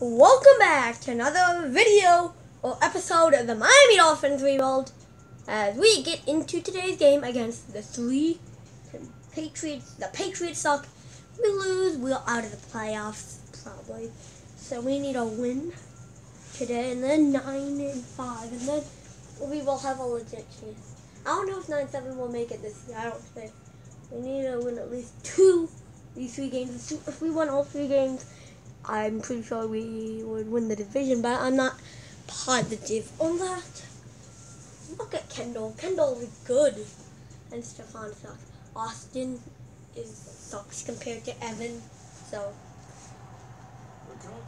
Welcome back to another video or episode of the Miami Dolphins Rebuild as we get into today's game against the three Patriots. The Patriots suck. We lose, we're out of the playoffs probably. So we need a win today and then 9 and 5 and then we will have a legit chance. I don't know if 9 7 will make it this year. I don't think. We need to win at least two these three games. If we win all three games, I'm pretty sure we would win the division, but I'm not positive on that. Look at Kendall. Kendall is good. And Stefan sucks. Austin is sucks compared to Evan. So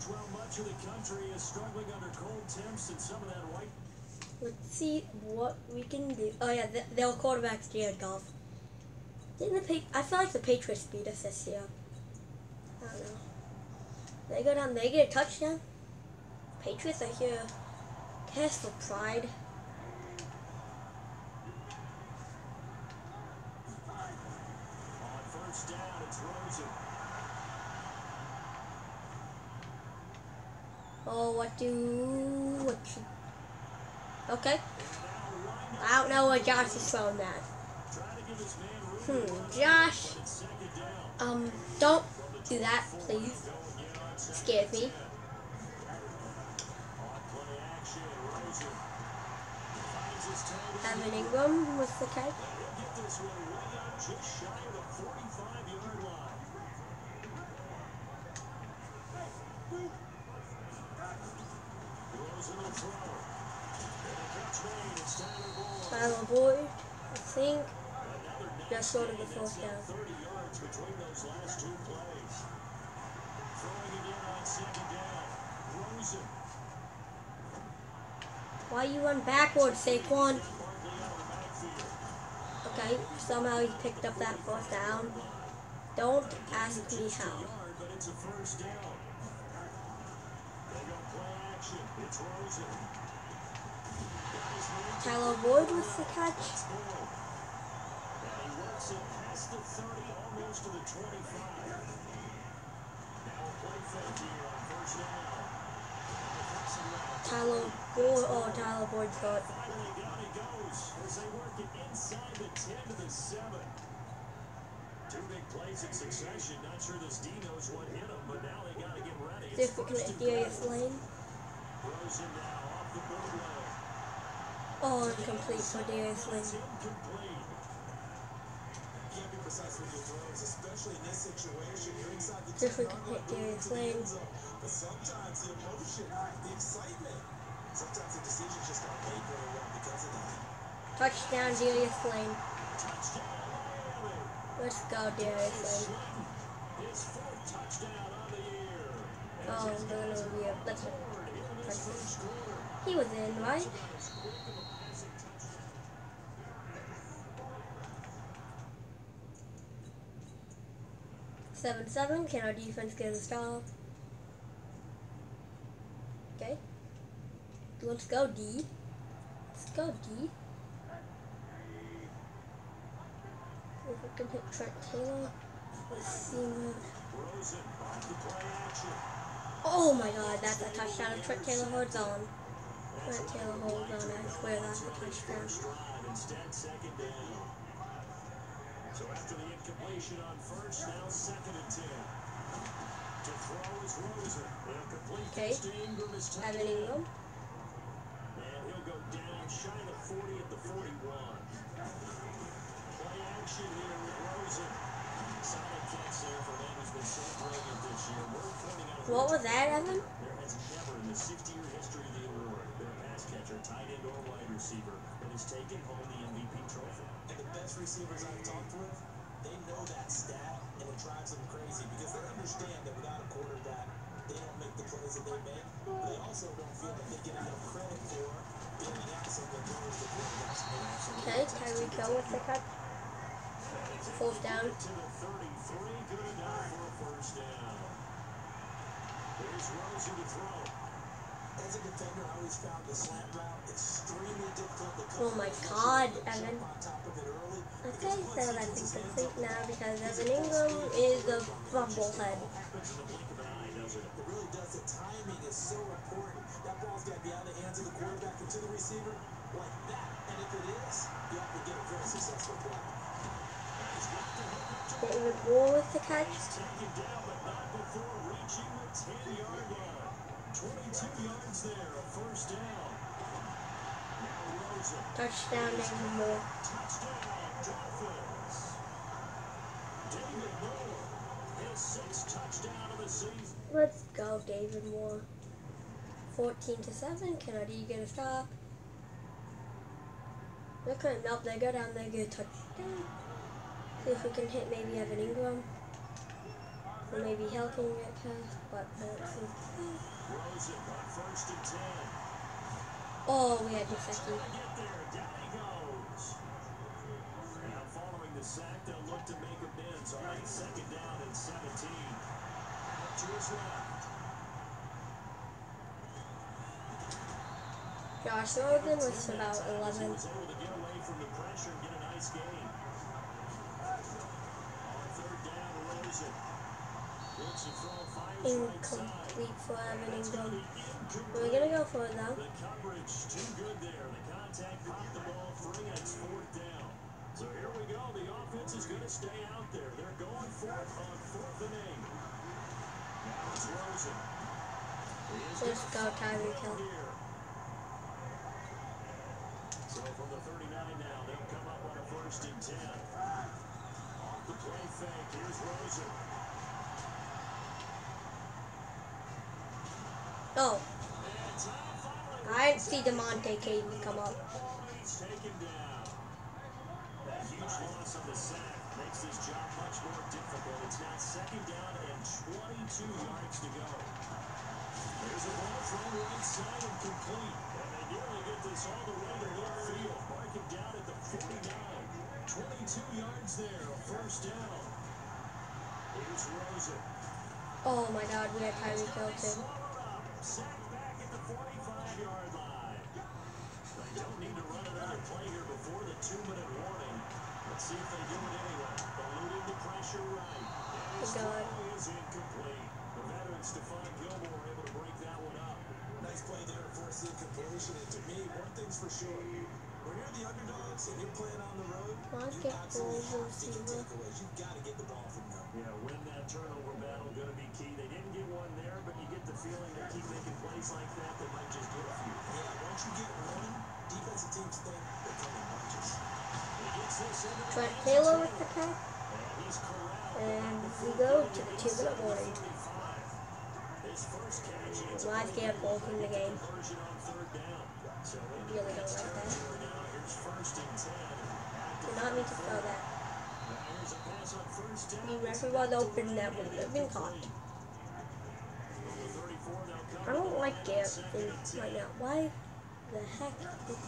well, much of the country is struggling under cold temps and some of that white. let's see what we can do. Oh yeah, th- their quarterback's Jared Goff. Didn't the pa- I feel like the Patriots beat us this year. I don't know. They go down, they get a touchdown. Patriots are here. For pride. Oh, what do what? Okay, I don't know what Josh is throwing that. Hmm, Josh, um, don't do that, please. Go again on second. Scared me. Evan Engram was the catch. And he'll get this one way out just shy of the 45-yard line. Rosen will throw. And a catch Tyler Boyd. I think, just short of the fourth down. Why you run backwards, Saquon? Okay, somehow he picked up that fourth down. Don't ask me how. first Tyler Boyd was the catch. He works it past the 30, almost to the 25. Now a play fake here on first down. Tyler uh, Boyd, oh, Tyler Boyd got. Finally down he goes as they work it inside the 10 to the 7. Two big plays in succession. Not sure this D knows what hit him, but now they got to get ready. Lane. Rosen now off the board line. Oh, incomplete for Darius Lane. If we 10 can the Lane. zone. But sometimes the emotion, the excitement, sometimes the decisions just because of that. Touchdown, Darius. Touchdown, Let's go, Darius year. Oh, no, no, yeah, that's it. He was in, right? Seven seven. Can our defense get a stop? Okay. Let's go D. Let's go D. If we can hit Trent Taylor. Let's see. Oh my God, that's a touchdown. Trent Taylor holds on. Trent Taylor holds on. I swear that's a touchdown. So after the incompletion on first, now second and ten. To throw is Rosen. A complete Okay. to Engram is Evan. Engram. And he'll go down shy of the 40 at the 41. Play action here with Rosen. Solid catch there for them who's been so brilliant this year. We're pointing out What was that, Evan? there has never in the 60-year history of the award been a pass catcher, tight end, or wide receiver that has taken home the MVP trophy. And the best receivers I've talked with, they know that stat, and it drives them crazy because they understand that without a quarterback, they don't make the plays that they make. But they also don't feel that they get enough credit for being the asset that they're the quarterbacks. Okay, Tyreek Hill with the catch. Fourth down. To the 33, good enough for a first down. Here's Rosen to throw. As a defender, I always found the slant route extremely difficult to Oh my God, Evan. jump on top of it early. Okay, so that's incomplete now because Evan Engram is a bumblehead. Happens in the blink of an eye, doesn't it? Really does the timing is so important. That ball's got to be out of the hands of the quarterback and to the receiver like that. And if it is, you have to get a very successful play. David Moore with the catch. 22 yards there, a first down. Touchdown, David Moore. Touchdown, Dolphins. David Moore, his sixth touchdown of the season. Let's go, David Moore. 14 to 7. Can I Kennedy get a stop. They're coming up. They go down. They get a touchdown. See if we can hit maybe Evan Engram. Or maybe Hill can get past. But uh, let's see. Rosen on first and 10. Oh, we had goes. Now following the sack, they'll look to make second down and 17. Out to his left. Josh Rosen was about 11. was able to get away from the pressure and get a nice gain. On third down, Rosen. Looks to throw, finds right side. Incomplete for Evan That's gonna Engram. be incomplete. We're gonna go for it though. The coverage too good there. The contact popped the ball free and it's fourth down. So here we go. The offense is going to stay out there. They're going for it on fourth and eight. Now it's Rosen. Let's go, Tyreek Hill. So from the 39 now, they'll come up on a first and 10. Off the play fake. Here's Rosen. Oh, I didn't see Demonte Caden come up. He's taken down. That huge loss on the sack makes this job much more difficult. It's now second down and 22 yards to go. There's a ball thrown right side and complete. And they nearly get this all the way to midfield. Mark it down at the 49. 22 yards there, a first down. Oh my god, we had Tyreek Hill too. Sacked back at the 45-yard line. They don't need to run another play here before the two-minute warning. Let's see if they do it anyway. Eluding the pressure right. And his God. throw is incomplete. The veteran Stephon Gilmore able to break that one up. Nice play there to force the incompletion. And to me, one thing's for sure. When you're the underdogs and you're playing on the road, you absolutely have to get takeaways. You've got to get the ball from them. Yeah, win that turnover battle going to be key. They didn't get one there, but you get the feeling they keep making plays like that, they might just get a few. Yeah, once you get one, defensive teams think they come in bunches. He gets this into the Trent hands Taylor with the catch. And he's corralled. And we go to the two-minute warning. His first catch, and it's a Let's get a ball from the game. conversion on third down. So into Really don't like that. territory now. Here's first and 10. At the Did not mean to throw that. Now here's a pass on first down. The referee was open, that would have been caught. I don't like and 10. right now. Why the heck is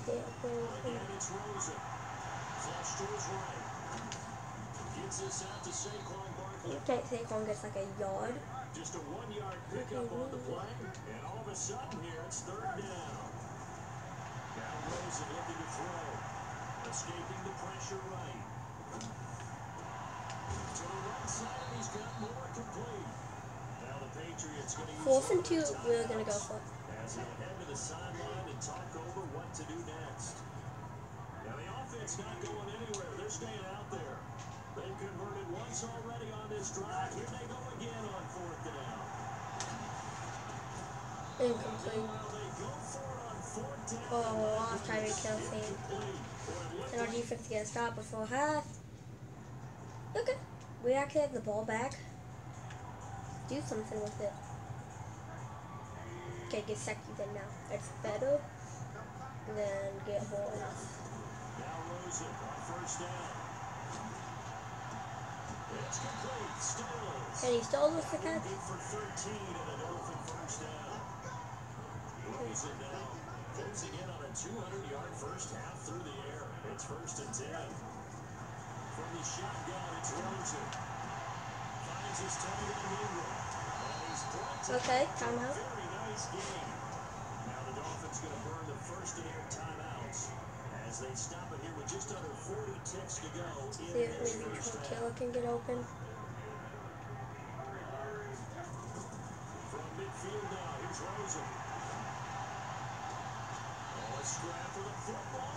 right. Gets this out to Saquon gets like a yard. Just a one-yard pickup on the play, and all of a sudden here it's third down. Now Rosen looking to throw, escaping the pressure right. To the right side, and he's got more complete. Now the Patriots going to use Fourth and two, we're gonna go for it. head to the sideline and talk over what to do next. Now the offense not going anywhere. They're staying out there. They've converted once already on this drive. Here they go again on fourth. Incomplete. Oh, lost Tyreek Hill thing. And our defense gets a stop before half. Okay. We actually have the ball back. Do something with it. Okay, get then now. It's better than get Horns. Now Rosen first down. And he still with the catch. For 13 and a Dolphin first down. On a 200-yard first half through the air. It's first and 10. From the shotgun, it's Rosen. Finds his tight end Engram. It's okay. Time out. Now the Dolphins going to burn the first timeouts as they stop it here with just under 40 ticks to go. See if maybe Troy can get open.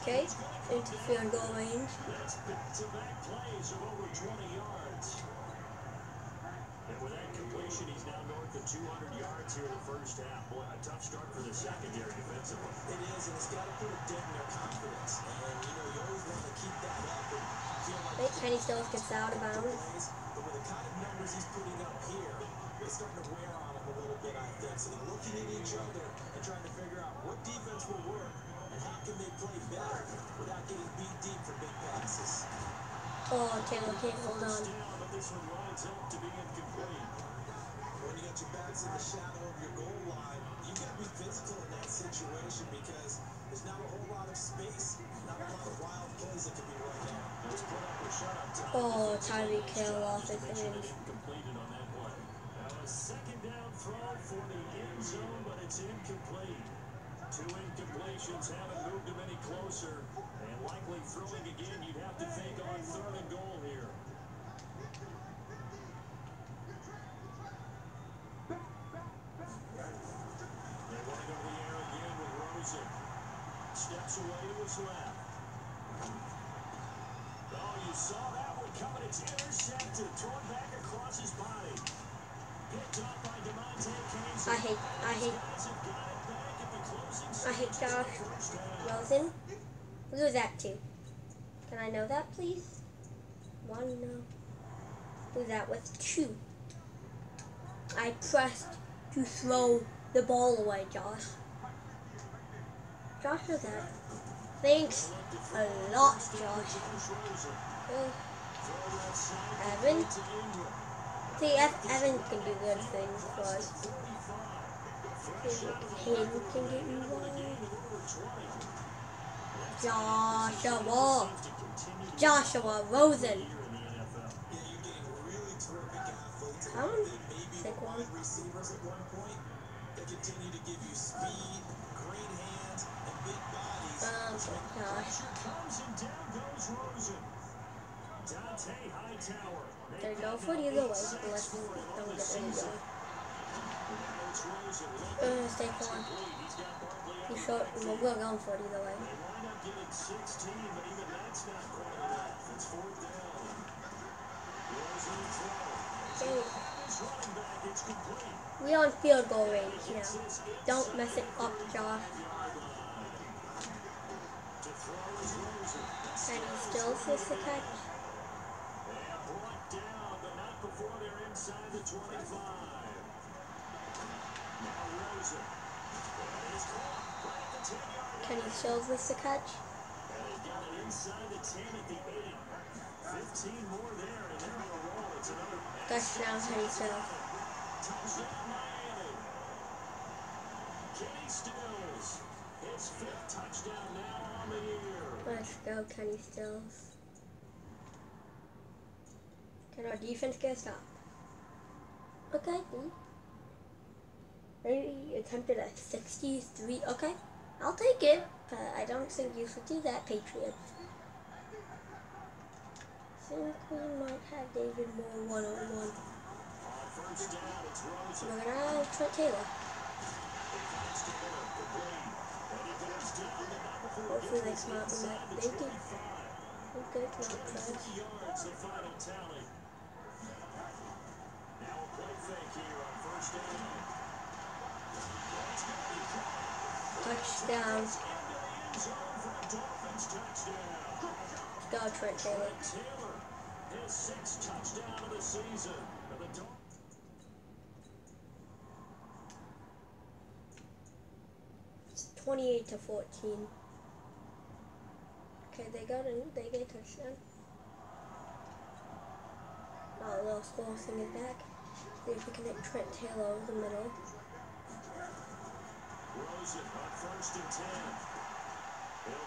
Okay, into field goal range. Yards. And with that completion, he's now north of 200 yards here in the first half. Boy, a tough start for the secondary defensively. It is, and it's got to put a dent in their confidence. And, you know, you always want to keep that up and feel like Wait, Kenny Stills gets out of bounds. plays. But with the kind of numbers he's putting up here, it's starting to wear on him a little bit, I think. So they're looking at each other and trying to figure out what defense will work and how can they play better without getting beat deep for big passes. Oh, Taylor can't hold on. First down, but this one lines up to be incomplete. When you got your backs in the shadow of your goal line, you got to be physical in that situation because there's not a whole lot of space, not a lot of wild plays that can be run down. Let's put up a shot on top. Oh, Tyreek Hill off his hands. Completed on that play. Now a second down throw for the end zone, but it's incomplete. Two incompletions haven't moved him any closer, and likely throwing again. You'd have to think on third and goal here. Steps away to his left. Oh, you saw that one coming. It's intercepted. Back across his body. Picked up by Demonte Casey. I hate, I hate, I hate Josh. Rosen. Who's that to? Can I know that, please? One, no. Who's that with two? I pressed to throw the ball away, Josh. Josh knows that. Thanks a lot, Josh. Side Evan? See, Ev- Evan can do good things for us. Hayden can get involved. Gain of over 20. Joshua. Joshua Rosen. Come receivers at one point that continue to give you speed, great hands, and big bodies. Which make gosh. Pressure comes and down goes Rosen. They're go for it either way, unless we don't get any yard. Now it's Rosen. Uh, Saquon. He's got Barkley out. He's short. Well, we're going for it either way. They wind up getting 16, but even that's not quite enough. It's fourth down. Rosen throw. Hey, His running back, it's complete. we on field goal range now. Don't mess it up, Josh. And he still says the catch. And brought down, but not before they're inside the 25. Now Rosen. He's caught right at the 10-yard line. Kenny Stills this the catch. And they got it inside the 10 at the 8. 15 more there, and they're on a roll. It's another Touchdown, Kenny Stills. touchdown Miami. Kenny Stills. Let's go, Kenny Stills. Can our defense get a stop? Okay. They attempted a 63. Okay. I'll take it. But I don't think you should do that, Patriots. think we might have David Moore one on one. We're gonna Trent Taylor. Caught Touchdown. into the end zone for a Dolphins touchdown. Let's go, Trent Taylor. Taylor, his sixth touchdown of the season. And the Dolphins. It's 28 to 14. Okay, they got a they get a touchdown. Oh, little score thing is back. See if we can hit Trent Taylor over the middle. Rosen first and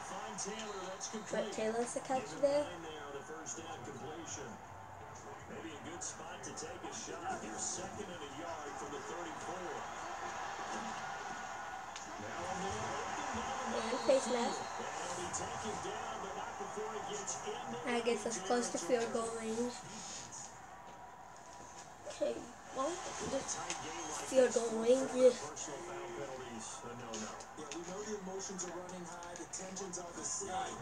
find Taylor. That's Trent. Taylor's the catch there. there the first completion. Maybe a good spot to take a shot. Here's second and a yard from the 34. Now on the And face mask. And he'll be taken down, but not before he gets in there. That gets us close to field goal range. Okay, well, this Tight game like field goal range. Yeah. personal foul penalties, a no-no. Yeah, we know the emotions are running high, the tensions are the same,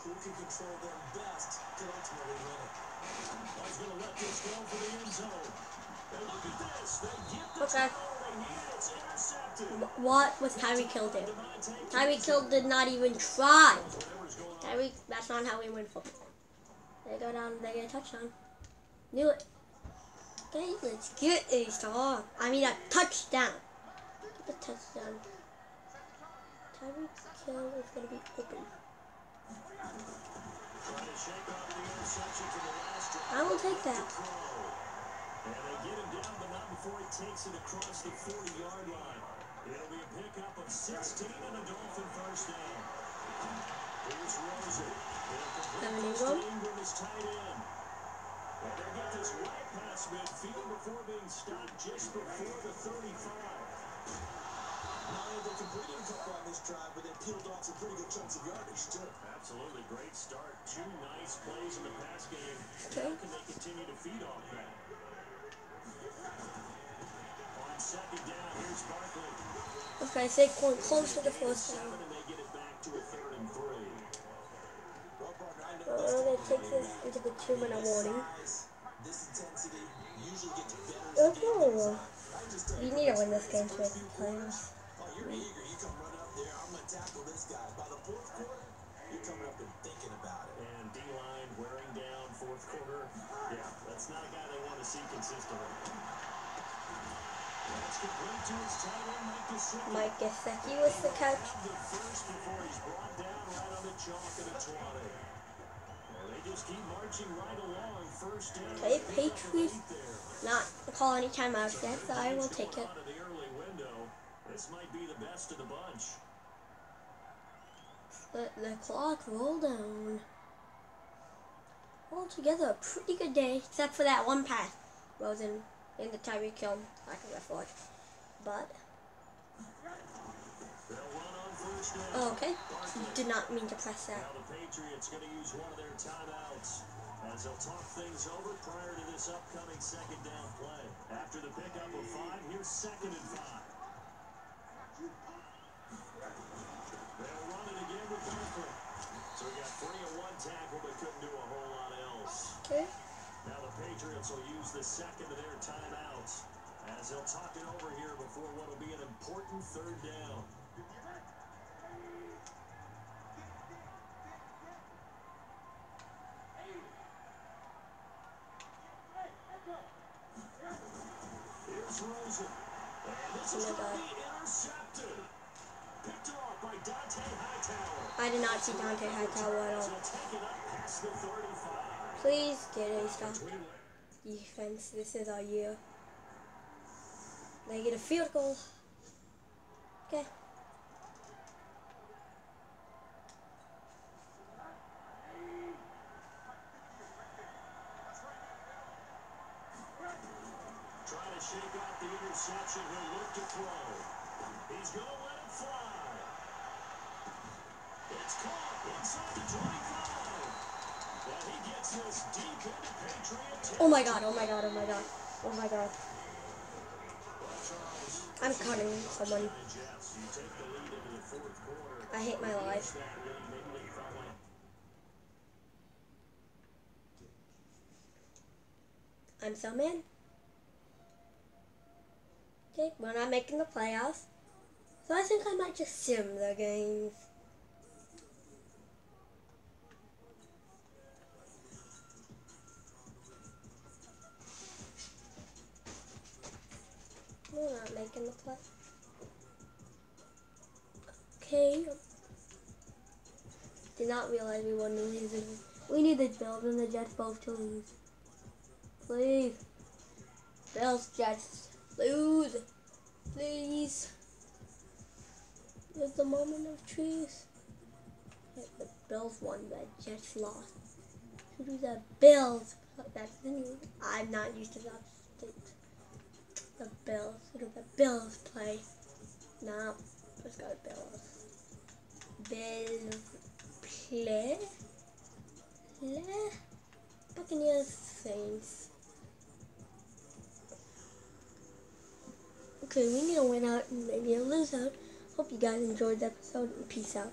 who can control them best can ultimately win it. He's going to let this go for the end zone. And look at this. They get the Okay. What was Tyreek Hill do? Devontae Tyreek Hill did not even try. Tyreek, that's not how we win football. They go down, they get a touchdown. Knew it. Okay, let's get a star. I mean a touchdown. Get the touchdown. Tyreek Hill is gonna be open. I will take that. And they get him down, but not before he takes it across the 40-yard line. It'll be a pickup of 16 and a Dolphin first down. Here's Rosen. Have Engram an Engram. Engram is tight end. And they get this right past midfield before being stopped just before the 35. Not able to complete a couple on this drive, but they peeled off some pretty good chunks of yardage too. Absolutely great start. Two nice plays in the pass game. Okay. How can they continue to feed off that? Okay, Saquon close to the first down. Uh, this they take this into the two minute warning. Oh, you, need to win this game to quarter, you're coming up and thinking about it. And D-line wearing down fourth quarter. Yeah, that's not a guy they want to see consistently. Mike Gesicki. Was the catch. First before he's brought down right on the chalk of the 20. And they just keep marching right along. First down. Okay, Patriots. Not call any timeouts yet, so I will take it. This might be the best of the bunch. Let the clock roll down. Altogether, a pretty good day, except for that one pass. Rosen in the Tyreek Hill, I can afford. But, oh, okay. Did not mean to press that. Now the Patriots going to use one of their timeouts as they'll talk things over prior to this upcoming second down play. After the pickup of five, here's second and five. They'll run it again with Barkley. So we got three and one tackle, but couldn't do a whole lot else. Okay. Now the Patriots will use the second of their timeouts as they'll talk it over here before what will be an important third down. Here's Rosen. And this is going to be intercepted. Picked off by Dont'a Hightower. I did not see Dont'a Hightower at all. He'll take it up past the 35. Please get a stop. Defense, this is our year. They get a field goal. Okay. Trying to shake off the interception. He'll look to throw. He's going to let it fly. It's caught inside the 25. And he gets this deep into Patriot Oh my god, oh my god, oh my god. Oh my god. I'm cutting someone. I hate my life. I'm so mad. Okay, we're not making the playoffs. So I think I might just sim the games. We're not making the play. Okay. Did not realize we won the losing. We need the Bills and the Jets both to lose. Please. Bills, Jets, lose. Please. It's the moment of truth. Okay, The Bills won, the Jets lost. Who do the Bills? That's the new. I'm not used to that. The Bills. Who do the Bills play? No. Let's go Bills. Bills play. Play. Buccaneers Saints. Okay, we need to win out and maybe a lose out. Hope you guys enjoyed the episode and peace out.